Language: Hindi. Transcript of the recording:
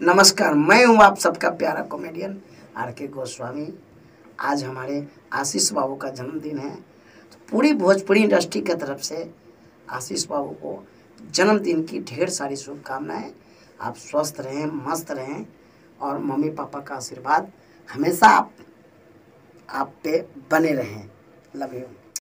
नमस्कार, मैं हूँ आप सबका प्यारा कॉमेडियन आर के गोस्वामी आज हमारे आशीष बाबू का जन्मदिन है। तो पूरी भोजपुरी इंडस्ट्री की तरफ़ से आशीष बाबू को जन्मदिन की ढेर सारी शुभकामनाएँ। आप स्वस्थ रहें, मस्त रहें और मम्मी पापा का आशीर्वाद हमेशा आप आप पे बने रहें। Love you